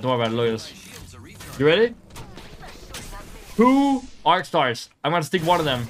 Don't worry about it. You ready? Two arc stars. I'm gonna stick one of them